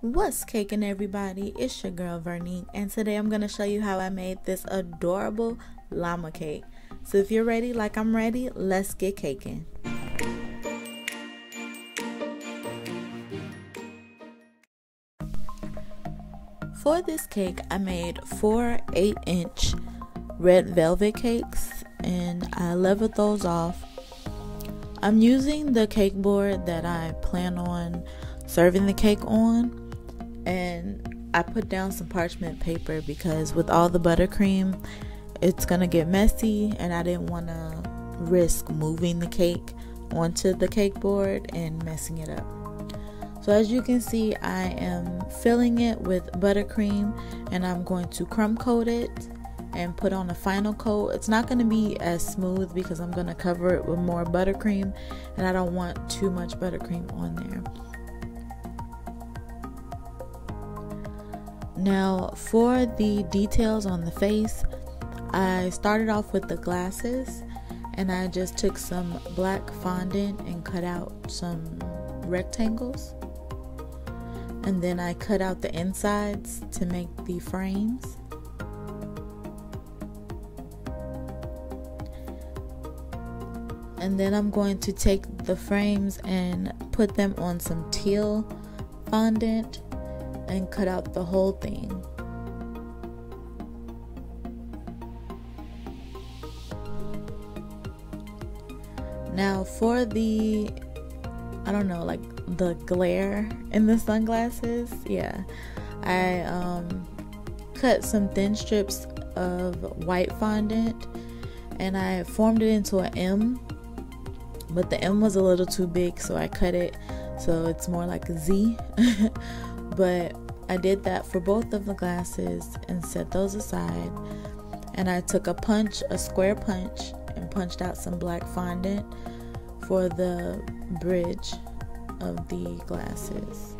What's caking everybody? It's your girl Vernique and today I'm going to show you how I made this adorable llama cake. So if you're ready like I'm ready, let's get caking. For this cake, I made four 8 inch red velvet cakes and I leveled those off. I'm using the cake board that I plan on serving the cake on and I put down some parchment paper because with all the buttercream, it's gonna get messy, and I didn't want to risk moving the cake onto the cake board and messing it up. So as you can see, I am filling it with buttercream and I'm going to crumb coat it and put on a final coat. It's not going to be as smooth because I'm going to cover it with more buttercream and I don't want too much buttercream on there. Now, for the details on the face, I started off with the glasses and I just took some black fondant and cut out some rectangles. And then I cut out the insides to make the frames. And then I'm going to take the frames and put them on some teal fondant and cut out the whole thing. Now, for the, I don't know, like the glare in the sunglasses, yeah, I um, cut some thin strips of white fondant and I formed it into an M, but the M was a little too big, so I cut it so it's more like a Z. but I did that for both of the glasses and set those aside. And I took a punch, a square punch, and punched out some black fondant for the bridge of the glasses.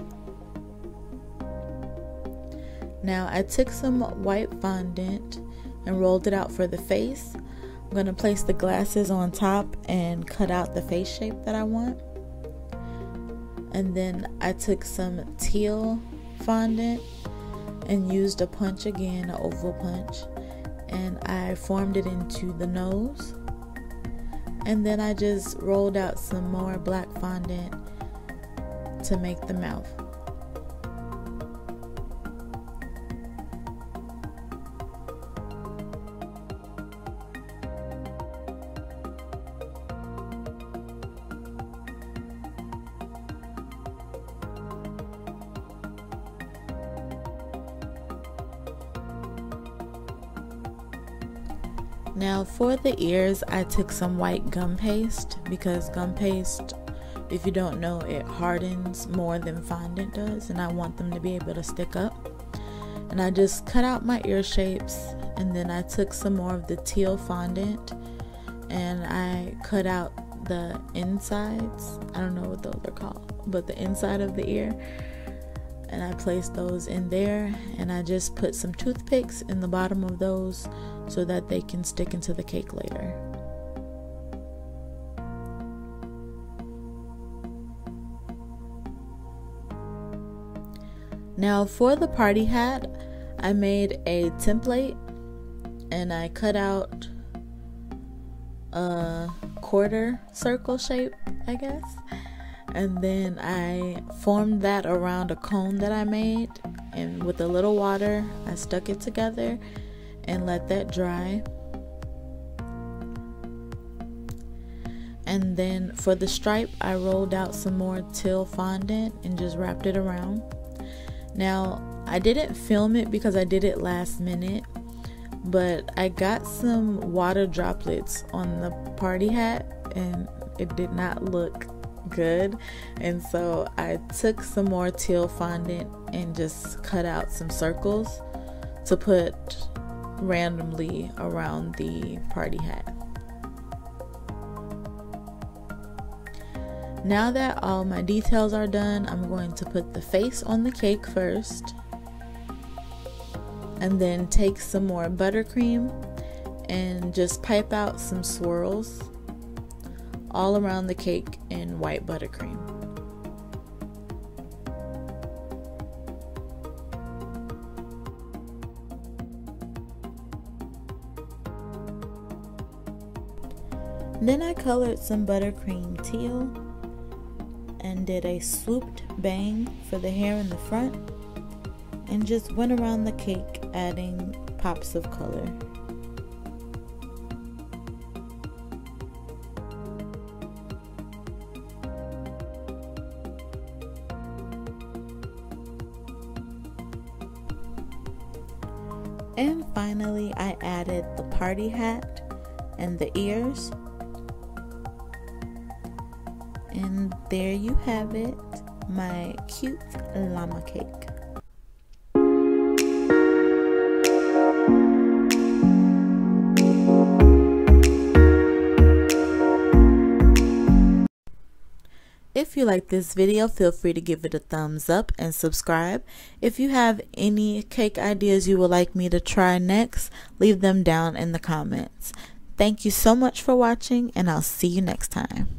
Now I took some white fondant and rolled it out for the face. I'm going to place the glasses on top and cut out the face shape that I want. And then I took some teal fondant and used a punch again, an oval punch, and I formed it into the nose. And then I just rolled out some more black fondant to make the mouth. Now for the ears, I took some white gum paste because gum paste, if you don't know, it hardens more than fondant does, and I want them to be able to stick up. And I just cut out my ear shapes, and then I took some more of the teal fondant and I cut out the insides. I don't know what those are called, but the inside of the ear and I placed those in there and I just put some toothpicks in the bottom of those so that they can stick into the cake later. Now for the party hat, I made a template and I cut out a quarter circle shape, I guess and then I formed that around a cone that I made and with a little water I stuck it together and let that dry. And then for the stripe I rolled out some more teal fondant and just wrapped it around. Now I didn't film it because I did it last minute but I got some water droplets on the party hat and it did not look good. And so I took some more teal fondant and just cut out some circles to put randomly around the party hat. Now that all my details are done, I'm going to put the face on the cake first. And then take some more buttercream and just pipe out some swirls all around the cake in white buttercream. Then I colored some buttercream teal and did a swooped bang for the hair in the front and just went around the cake adding pops of color. And finally, I added the party hat and the ears. And there you have it, my cute llama cake. You like this video, feel free to give it a thumbs up and subscribe. If you have any cake ideas you would like me to try next, leave them down in the comments. Thank you so much for watching and I'll see you next time.